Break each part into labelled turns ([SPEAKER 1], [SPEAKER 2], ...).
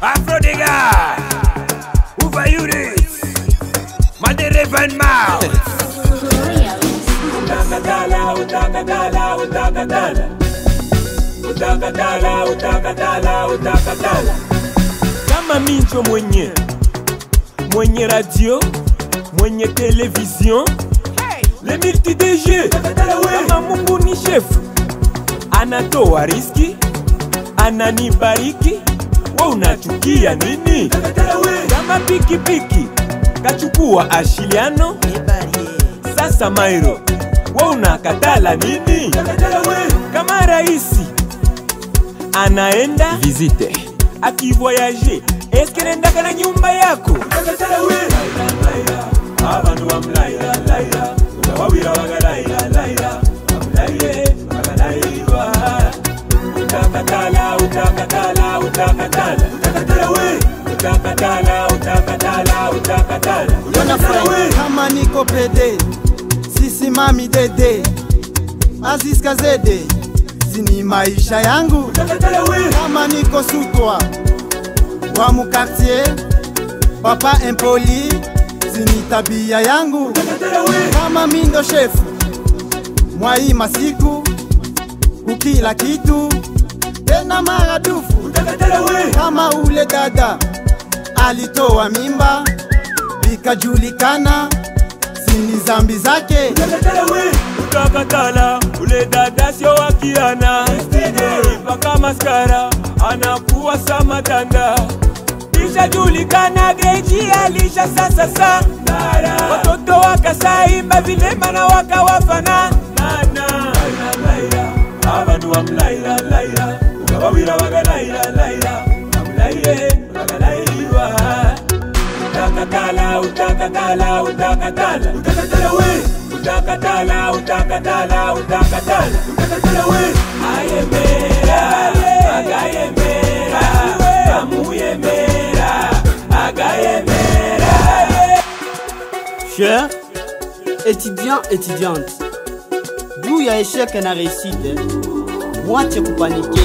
[SPEAKER 1] Afro Dega, Uva Yuris, Maderevan Mouth.
[SPEAKER 2] Utakatala, utakatala, utakatala. Utakatala, utakatala, utakatala.
[SPEAKER 1] Kama minjo mwenye mwenye radio mwenye television. Le multi DG kama Mungu ni chef, anatoa riski ananibariki we unachukia nini? Kama pikipiki kachukua ashiliano. Sasa mairo we unakatala nini? Kama raisi anaenda visite. akivoyaje? Eske naendaka na nyumba yako? Abantu wawira utakatala
[SPEAKER 3] kama niko pede sisimami dede. Aziska zede zini maisha yangu. Kama niko sutwa wa mukartier papa impoli zini tabia yangu. Kama mindo shefu mwai masiku. Kukila kitu tena maradufu kama ule dada alitoa mimba vikajulikana sini zambi zake.
[SPEAKER 2] Utakatala.
[SPEAKER 1] Ule dada sio wakiana mpaka maskara anakuwa samatanda ishajulikana geji alisha sasa sa. Watoto wakasaimba vilema na wakawafana abantu bamulayilalayira ukabawira bagalayilalayira laila, bagalayirwa utakatala utakatala utakatala. Utakatala we. Utakatala utakatala utakatala. Utakatala we. Ayemera agayemera amuyemera agayemera
[SPEAKER 4] Chers étudiants, étudiantes, juu ya échec na réussite, mwache kupanike.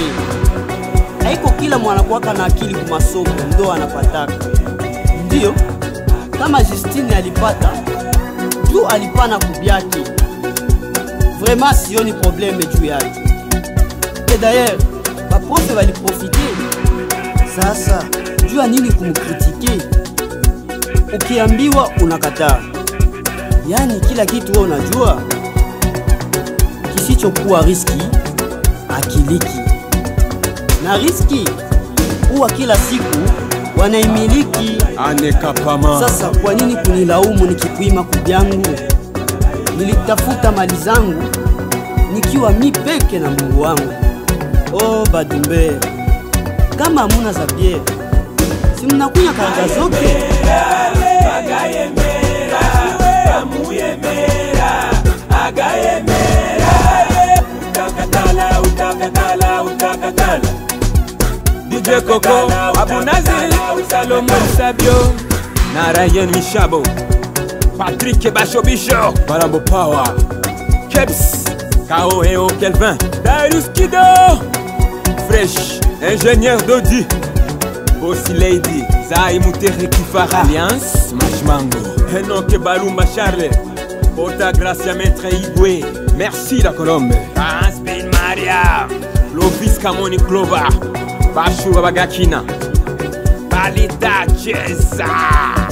[SPEAKER 4] Haiko kila mwanakuwaka na akili kumasomo ndo anapataka. Ndiyo, kama Justine alipata juu alipana kubyake, vraiment sioni probleme juu yake. Et d'ailleurs, baprofe baliprofite sasa juu ya nini kumkritike? Ukiambiwa unakataa, yaani kila kitu wewe unajua. Kisichokuwa riski akiliki, na riski huwa kila siku wanaimiliki.
[SPEAKER 1] anekapama
[SPEAKER 4] Sasa kwa nini kunilaumu nikikwima kujangu? Nilitafuta mali zangu nikiwa mi peke na Mungu wangu. Oh Badumbe, kama hamuna za bie, si mnakunya karanga zote?
[SPEAKER 1] utakatala utakatala utakatala DJ Coco Abunazi Salomon Sabio. Na Ryan Mishabo. Patrick Basho Bisho Balambo Power. Keps. K.O.E.O. Kelvin. Darius Kido. Fresh Ingénieur Dodi Bossy Lady. Zai Mutere Kifara. Alliance. Mashmango Enoke Balumba Charles. Ota Gracia Maître Igwe. Merci la Colombe. Bin Maria. Lovis Kamoni Clover. Bashu Babagakina realidade. É Exato.